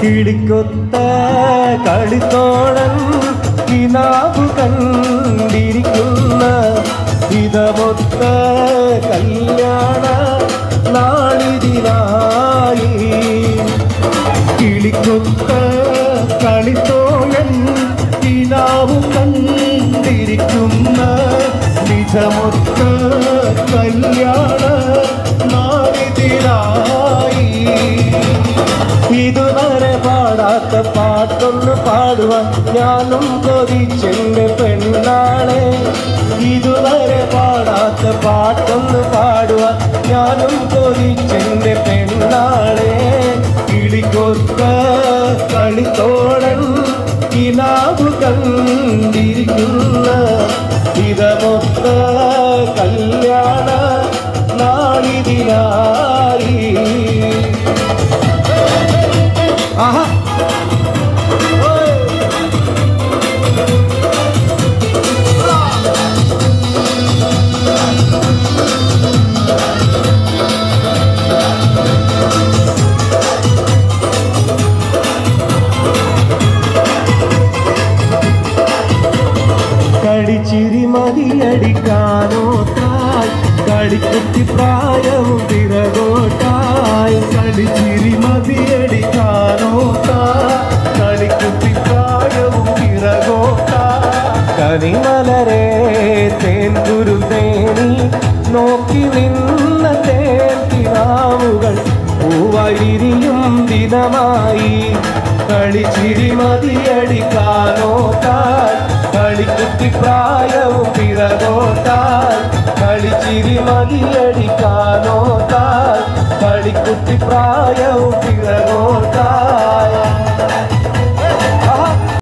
കിളിക്കൊത്ത കളിത്തോഴൻ കിനാവു കണ്ടിരിക്കുന്ന ഇതമൊത്ത കല്യാണ നാളിതിനായി കിളിക്കൊത്ത കളിത്തോഴൻ കിനാവു കണ്ടിരിക്കുന്ന നിജമൊത്ത കല്യാണ പാടാത്ത പാട്ടൊന്ന് പാടുവാൻ ഞാനും കൊതിച്ചെന്റെ പെണ്ണാളെ ഇതുവരെ പാടാത്ത പാട്ടൊന്ന് പാടുവാൻ ഞാനും കൊതിച്ചെന്റെ പെണ്ണാളെ കിളികൊത്ത കളിത്തോടൻ കിനാവു കണ്ടിരിക്കുന്ന. കടിച്ചിരി മതിയടിക്കാനോ തായ് കളിക്കുത്തി പ്രായവും പിറകോട്ടായി കളിച്ചിരി മതിയടിക്കാനോ തായ് കളിക്കുത്തി പ്രായവും പിറകോട്ടായി കനിമലരെ തേൻ ഗുരുതേനി നോക്കി നിന്ന തേൻ കിനാവുകൾ പൂവരിയും ദിനമായി. കളിച്ചിരി മതിയടിക്കാനോ തായ് കളിക്കുത്തി പ്രായവും പിറകോട്ടാൽ കളിച്ചിരി മതിയടിക്കാനോ താൽ കളിക്കുത്തി പ്രായവും പിറകോട്ടാൽ